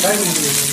Фамилия.